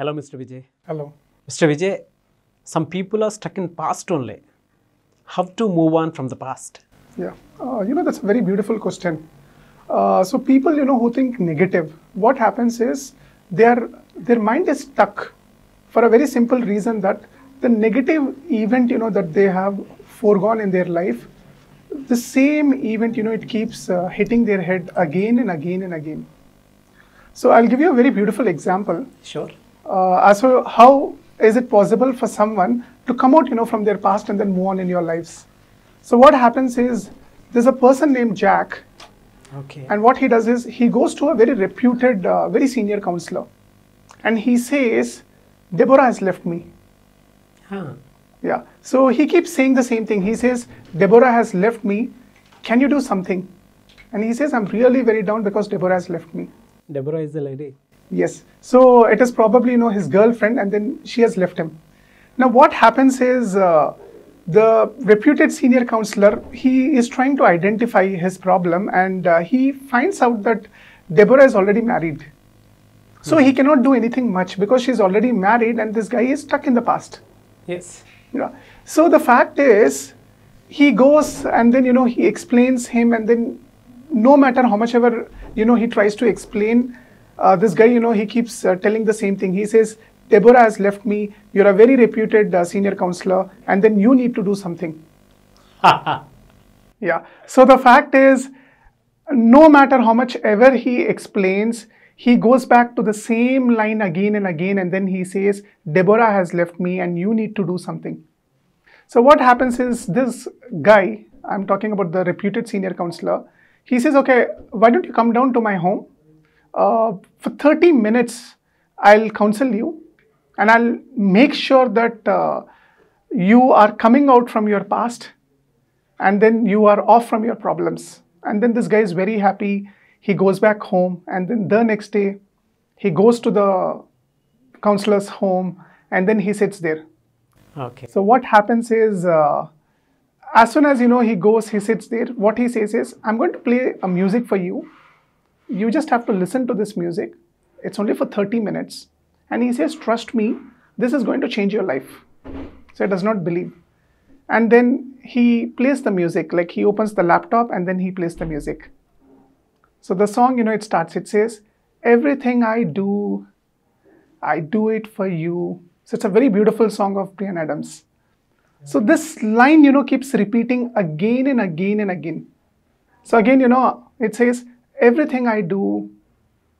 Hello, Mr. Vijay. Hello. Mr. Vijay, some people are stuck in past only. How to move on from the past? Yeah. Uh, you know, that's a very beautiful question. Uh, so people, you know, who think negative, what happens is their their mind is stuck for a very simple reason that the negative event, you know, that they have foregone in their life, the same event, you know, it keeps uh, hitting their head again and again and again. So I'll give you a very beautiful example. Sure. Uh, as to how is it possible for someone to come out you know from their past and then move on in your lives? So what happens is there's a person named jack. Okay. and what he does is he goes to a very reputed uh, very senior counselor. And he says deborah has left me. Huh. yeah. So he keeps saying the same thing. He says deborah has left me. Can you do something? And he says i'm really very down because deborah has left me. Deborah is the lady. Yes. So it is probably you know his girlfriend, and then she has left him. Now what happens is uh, the reputed senior counselor he is trying to identify his problem, and uh, he finds out that Deborah is already married. So he cannot do anything much because she's already married, and this guy is stuck in the past. Yes. Yeah. So the fact is, he goes and then you know he explains him, and then no matter how much ever you know he tries to explain, uh, this guy you know he keeps uh, telling the same thing. He says, "Deborah has left me. You're a very reputed uh, senior counselor, and then you need to do something." Yeah. So the fact is, no matter how much ever he explains, he goes back to the same line again and again, and then he says, Deborah has left me, and you need to do something. So what happens is this guy, I'm talking about the reputed senior counselor, he says, Okay, why don't you come down to my home? Uh, for 30 minutes, I'll counsel you and I'll make sure that uh, you are coming out from your past and then you are off from your problems. And then this guy is very happy. He goes back home, and then the next day, he goes to the counselor's home, and then he sits there. Okay. So what happens is, uh, as soon as you know he goes, he sits there. What he says is, "I'm going to play a music for you. You just have to listen to this music. It's only for 30 minutes." And he says, "Trust me, this is going to change your life." So he does not believe and then he plays the music like he opens the laptop and then he plays the music so the song you know it starts it says everything i do i do it for you so it's a very beautiful song of Bryan Adams so this line you know keeps repeating again and again and again so again you know it says everything i do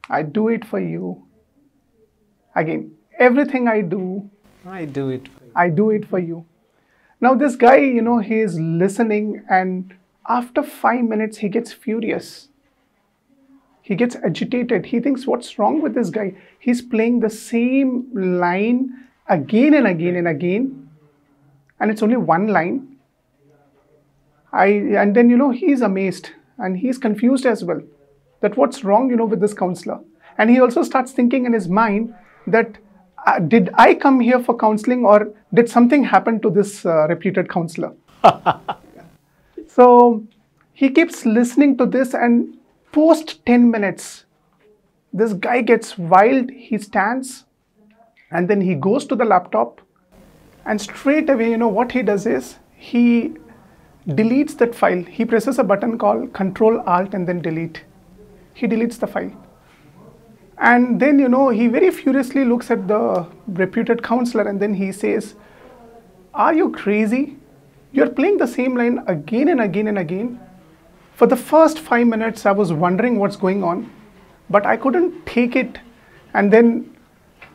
i do it for you again everything i do I do it for you. I do it for you. Now, this guy, you know, he is listening, and after five minutes, he gets furious. He gets agitated. He thinks, What's wrong with this guy? He's playing the same line again and again and again, and it's only one line. I, and then, you know, he's amazed and he's confused as well that what's wrong, you know, with this counselor. And he also starts thinking in his mind that uh, did I come here for counseling or did something happen to this uh, reputed counselor? so he keeps listening to this, and post 10 minutes, this guy gets wild. He stands and then he goes to the laptop, and straight away, you know, what he does is he deletes that file. He presses a button called Control Alt and then delete. He deletes the file. And then, you know, he very furiously looks at the reputed counselor and then he says, Are you crazy? You're playing the same line again and again and again. For the first five minutes, I was wondering what's going on, but I couldn't take it. And then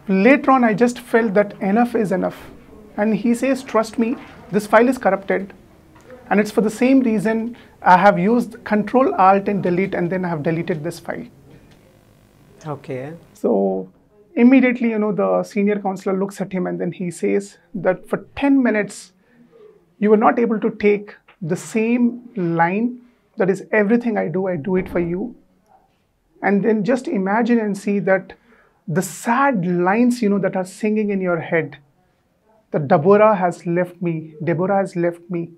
later on, I just felt that enough is enough. And he says, Trust me, this file is corrupted. And it's for the same reason I have used Control Alt and Delete, and then I have deleted this file. Okay. So immediately, you know, the senior counselor looks at him and then he says that for 10 minutes, you were not able to take the same line that is, everything I do, I do it for you. And then just imagine and see that the sad lines, you know, that are singing in your head that Deborah has left me, Deborah has left me.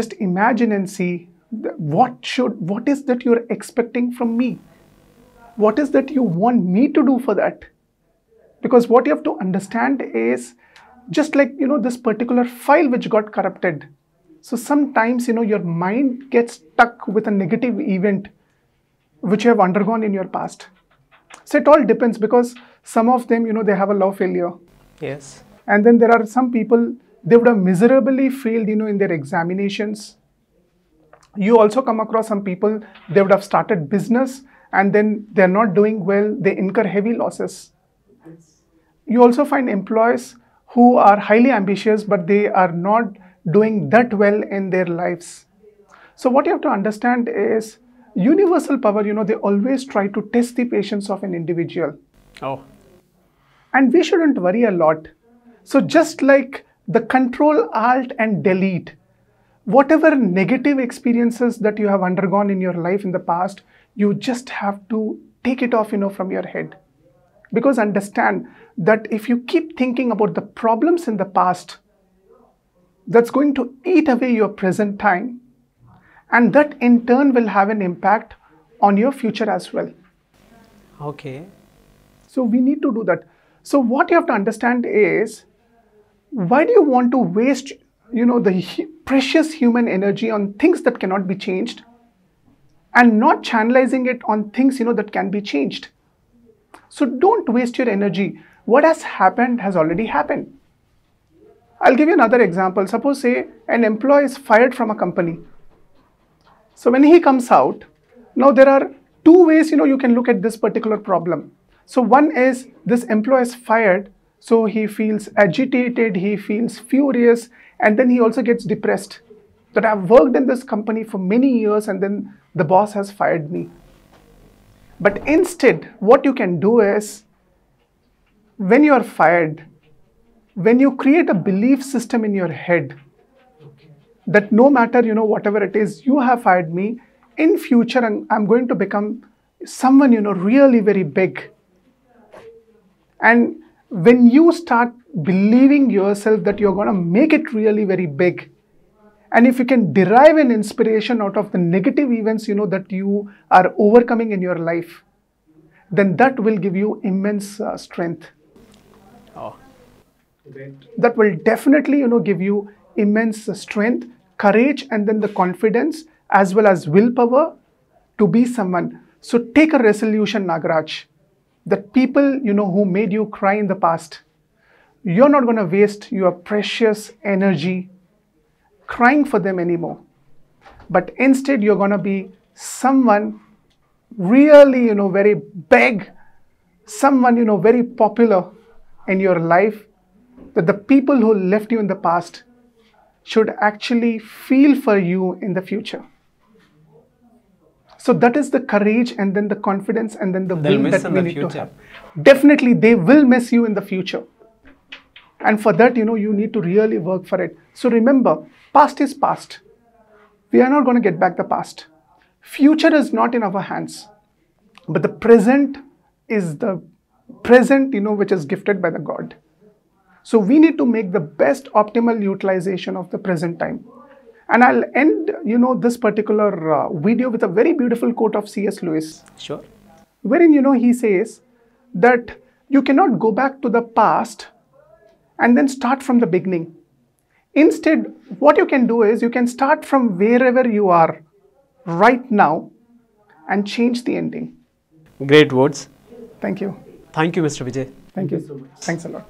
Just imagine and see what should, what is that you're expecting from me? what is that you want me to do for that Because what you have to understand is just like, you know, this particular file which got corrupted. So sometimes, you know, your mind gets stuck with a negative event which you have undergone in your past. So it all depends because some of them, you know, they have a love failure. Yes. And then there are some people, they would have miserably failed, you know, in their examinations. You also come across some people, they would have started business and then they're not doing well, they incur heavy losses. You also find employees who are highly ambitious, but they are not doing that well in their lives. So, what you have to understand is universal power, you know, they always try to test the patience of an individual Oh, and we shouldn't worry a lot. So, just like the control, alt, and delete, whatever negative experiences that you have undergone in your life in the past, you just have to take it off, you know, from your head. Because understand that if you keep thinking about the problems in the past, that's going to eat away your present time, and that in turn will have an impact on your future as well. okay. So we need to do that. So what you have to understand is why do you want to waste you know the precious human energy on things that cannot be changed and not channelizing it on things you know that can be changed. So don't waste your energy. What has happened has already happened. I'll give you another example. Suppose say an employee is fired from a company. So when he comes out, now there are two ways you know you can look at this particular problem. So one is this employee is fired, so he feels agitated, he feels furious, and then he also gets depressed. That I've worked in this company for many years and then the boss has fired me. But instead, what you can do is when you are fired, when you create a belief system in your head that no matter you know whatever it is you have fired me in future and i'm going to become someone you know really very big and when you start believing yourself that you're going to make it really very big and if you can derive an inspiration out of the negative events you know that you are overcoming in your life then that will give you immense uh, strength. Oh, that will definitely you know give you immense strength courage and then the confidence as well as willpower to be someone. So take a resolution nagaraj that people you know who made you cry in the past you're not going to waste your precious energy crying for them anymore but instead you're going to be someone really you know very big someone you know very popular in your life that the people who left you in the past should actually feel for you in the future. So that is the courage and then the confidence and then the They'll will that we the need to have. Definitely they will miss you in the future. And for that, you know, you need to really work for it. So remember, past is past. We are not going to get back the past. Future is not in our hands. But the present is the present, you know, which is gifted by the God. So we need to make the best optimal utilization of the present time. And I'll end, you know, this particular uh, video with a very beautiful quote of C.S. Lewis, sure. wherein, you know, he says that you cannot go back to the past and then start from the beginning. Instead, what you can do is you can start from wherever you are right now and change the ending. Great words. Thank you. Thank you, Mr. Vijay. Thank you so much. Thanks a lot.